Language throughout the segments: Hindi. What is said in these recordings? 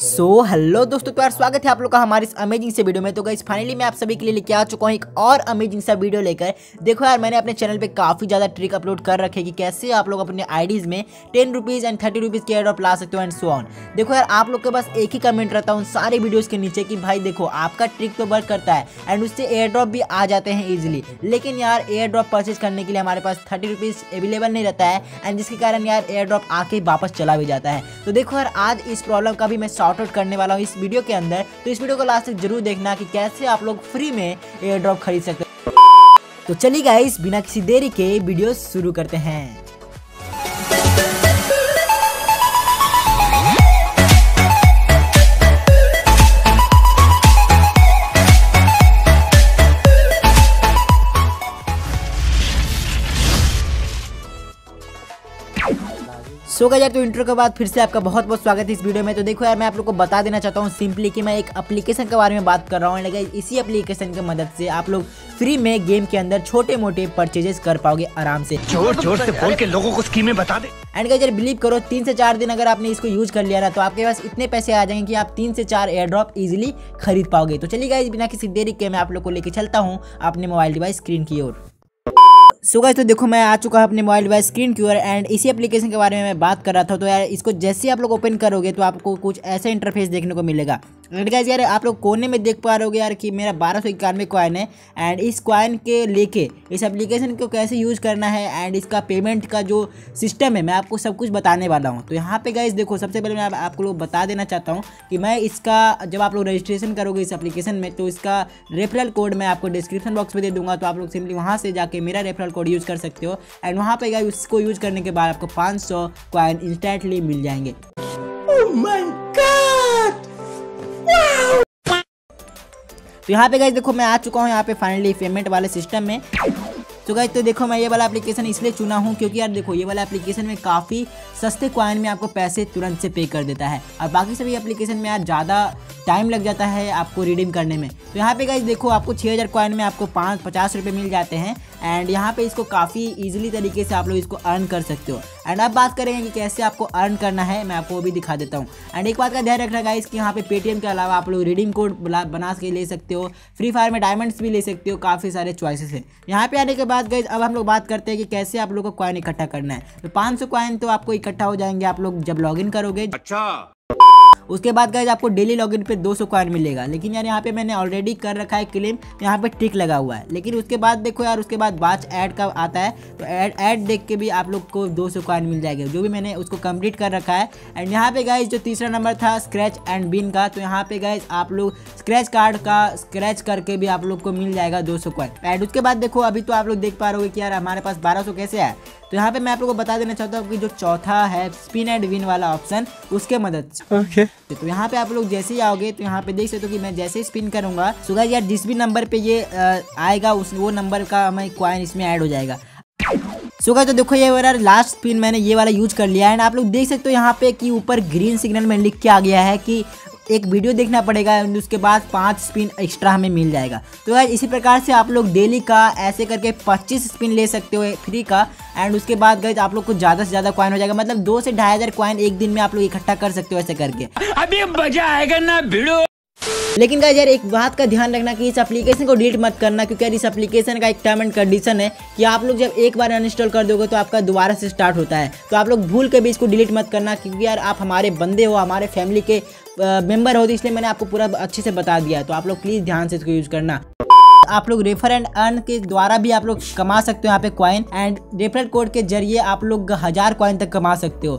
सो so, हेलो दोस्तों तो यार स्वागत है आप लोग का हमारे इस अमेजिंग से वीडियो में। तो गाइस फाइनली मैं आप सभी के लिए लेके आ चुका हूँ एक और अमेजिंग सा वीडियो लेकर। देखो यार मैंने अपने चैनल पे काफ़ी ज़्यादा ट्रिक अपलोड कर रखे कि कैसे आप लोग अपने आईडीज़ में ten rupees and thirty rupees के एयर ला सकते हो एंड सो ऑन देखो यार आप लोग के पास एक ही कमेंट रहता हूँ सारे वीडियोज़ के नीचे कि भाई देखो आपका ट्रिक तो वर्क करता है एंड उससे एयर ड्रॉप भी आ जाते हैं ईजिली लेकिन यार एयर ड्रॉप परचेज करने के लिए हमारे पास थर्टी रुपीज़ अवेलेबल नहीं रहता है एंड जिसके कारण यार एयर ड्रॉप आके वापस चला भी जाता है। तो देखो यार आज इस प्रॉब्लम का भी मैं सॉर्ट आउट करने वाला हूँ इस वीडियो के अंदर। तो इस वीडियो को लास्ट तक ज़रूर देखना कि कैसे आप लोग फ्री में एयर ड्रॉप खरीद सकते तो चलिए गाइस बिना किसी देरी के वीडियो शुरू करते हैं। सो so, यार तो इंट्रो के बाद फिर से आपका बहुत बहुत स्वागत है इस वीडियो में। तो देखो यार मैं आप लोग को बता देना चाहता हूँ सिंपली कि मैं एक एप्लीकेशन के बारे में बात कर रहा हूँ। लेकिन इसी एप्लीकेशन की मदद से आप लोग फ्री में गेम के अंदर छोटे मोटे परचेजेस कर पाओगे आराम से। ज़ोर ज़ोर से बोल के लोगों को स्कीमें बता दे। एंड गाइस यार बिलीव करो तीन से चार दिन अगर आपने इसको यूज़ कर लिया ना तो आपके पास इतने पैसे आ जाएँगे कि आप तीन से चार एयर ड्रॉप इजिली खरीद पाओगे। तो चलिए गाइस बिना किसी देरी के मैं आप लोग को लेके चलता हूँ अपने मोबाइल डिवाइस स्क्रीन की ओर। सो गाइस तो देखो, मैं आ चुका हूँ अपने mobile by screen QR and इसी एप्लीकेशन के बारे में मैं बात कर रहा था। तो यार, इसको जैसे ही आप लोग ओपन करोगे तो आपको कुछ ऐसा इंटरफेस देखने को मिलेगा। एंड गाइस यार आप लोग कोने में देख पा रहे हो यार कि मेरा बारह सौ इक्यानवे कॉइन है एंड इस कॉइन के लेके इस एप्लीकेशन को कैसे यूज़ करना है एंड इसका पेमेंट का जो सिस्टम है मैं आपको सब कुछ बताने वाला हूँ। तो यहाँ पे गाइस देखो सबसे पहले मैं आप, आपको लोग बता देना चाहता हूँ कि मैं इसका जब आप लोग रजिस्ट्रेशन करोगे इस एप्लीकेशन में तो इसका रेफरल कोड मैं आपको डिस्क्रिप्शन बॉक्स में दे दूँगा तो आप लोग सिंपली वहाँ से जाके मेरा रेफरल कोड यूज़ कर सकते हो। एंड वहाँ पर गाइस उसको यूज़ करने के बाद आपको पाँच सौ कॉइन इंस्टेंटली मिल जाएँगे। तो यहाँ पे गाइज़ देखो मैं आ चुका हूँ यहाँ पे फाइनली पेमेंट वाले सिस्टम में। तो गाइज़ तो देखो मैं ये वाला एप्लीकेशन इसलिए चुना हूँ क्योंकि यार देखो ये वाला एप्लीकेशन में काफ़ी सस्ते कॉइन में आपको पैसे तुरंत से पे कर देता है। और बाकी सभी एप्लीकेशन में यार ज़्यादा टाइम लग जाता है आपको रिडीम करने में। तो यहाँ पे गाइज़ देखो आपको छः हज़ार कॉइन में आपको पाँच पचास रुपये मिल जाते हैं। एंड यहाँ पे इसको काफ़ी इजीली तरीके से आप लोग इसको अर्न कर सकते हो। एंड अब बात करेंगे कि कैसे आपको अर्न करना है, मैं आपको वो भी दिखा देता हूँ। एंड एक बात का ध्यान रखना गाइस कि यहाँ पे पेटीएम के अलावा आप लोग रिडीम कोड बना के ले सकते हो फ्री फायर में डायमंड्स भी ले सकते हो, काफ़ी सारे चॉइसेस है। यहाँ पे आने के बाद गाइज़ अब हम लोग बात करते हैं कि कैसे आप लोग को कॉइन इकट्ठा करना है। तो पाँच सौ कॉइन तो आपको इकट्ठा हो जाएँगे, आप लोग जब लॉग करोगे। अच्छा। उसके बाद गाइज़ आपको डेली लॉगिन पे 200 कॉइन मिलेगा। लेकिन यार, यहाँ पे मैंने ऑलरेडी कर रखा है क्लेम यहाँ पे टिक लगा हुआ है। लेकिन उसके बाद देखो यार, उसके बाद बाच ऐड का आता है तो ऐड ऐड देख के भी आप लोग को 200 कॉइन मिल जाएगा। जो भी मैंने उसको कंप्लीट कर रखा है। एंड यहाँ पे गाइज़ जो तीसरा नंबर था स्क्रैच एंड बिन का तो यहाँ पे गाइज़ आप लोग स्क्रैच कार्ड का स्क्रैच करके भी आप लोग को मिल जाएगा दो सौ कॉइन एंड उसके बाद देखो, अभी तो आप लोग देख पा रहे हो कि यार, हमारे पास बारह सौ कैसे है? तो यहाँ पे मैं आप लोगों को बता देना चाहता हूँ कि जो चौथा है स्पिन एंड विन वाला ऑप्शन उसके मदद से। Okay. तो यहाँ पे आप लोग जैसे ही आओगे तो यहाँ पे देख सकते हो कि मैं जैसे ही स्पिन करूँगा सुगा यार जिस भी नंबर पे ये आएगा, उस वो नंबर का हमें क्वाइन इसमें ऐड हो जाएगा। सुगा तो देखो ये वाला लास्ट स्पिन मैंने ये वाला यूज़ कर लिया है एंड आप लोग देख सकते हो यहाँ पे कि ऊपर ग्रीन सिग्नल में लिख के आ गया है कि एक वीडियो देखना पड़ेगा एंड उसके बाद पाँच स्पिन एक्स्ट्रा हमें मिल जाएगा। तो यार इसी प्रकार से आप लोग डेली का ऐसे करके पच्चीस स्पिन ले सकते हो फ्री का एंड उसके बाद गए आप लोग को ज़्यादा से ज़्यादा कॉइन हो जाएगा। मतलब दो से ढाई हज़ार कॉइन एक दिन में आप लोग इकट्ठा कर सकते हो ऐसे करके। अभी मज़ा आएगा ना भिड़ो। लेकिन गाइस यार एक बात का ध्यान रखना कि इस एप्लीकेशन को डिलीट मत करना क्योंकि यार इस एप्लीकेशन का एक टर्म एंड कंडीशन है कि आप लोग जब एक बार अनइंस्टॉल कर दोगे तो आपका दोबारा से स्टार्ट होता है। तो आप लोग भूल के भी इसको डिलीट मत करना क्योंकि यार आप हमारे बंदे हो हमारे फैमिली के मेंबर हो तो इसलिए मैंने आपको पूरा अच्छे से बता दिया है। तो आप लोग प्लीज़ ध्यान से इसको यूज़ करना। आप लोग रेफर एंड अर्न के द्वारा भी आप लोग कमा सकते हो यहाँ पे क्वाइन एंड रेफर कोड के ज़रिए आप लोग हज़ार क्वाइन तक कमा सकते हो।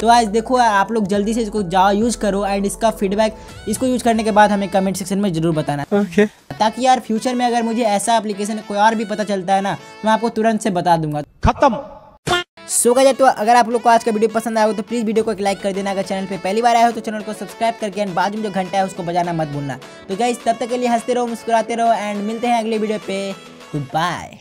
तो आज देखो आप लोग जल्दी से इसको जाओ यूज़ करो एंड इसका फीडबैक इसको यूज़ करने के बाद हमें कमेंट सेक्शन में ज़रूर बताना okay. ताकि यार फ्यूचर में अगर मुझे ऐसा एप्लीकेशन कोई और भी पता चलता है ना मैं आपको तुरंत से बता दूँगा। खत्म। सो so, तो अगर आप लोग को आज का वीडियो पसंद आया हो तो प्लीज़ वीडियो को एक लाइक कर देना। अगर चैनल पे पहली बार आया हो तो चैनल को सब्सक्राइब करके एंड बाजू में जो घंटा है उसको बजाना मत भूलना। तो गाइस तब तक के लिए हँसते रहो मुस्कुराते रहो एंड मिलते हैं अगले वीडियो पे। Good bye